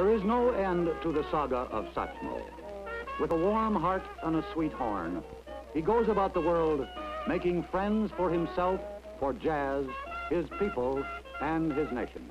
There is no end to the saga of Satchmo. With a warm heart and a sweet horn, he goes about the world making friends for himself, for jazz, his people, and his nation.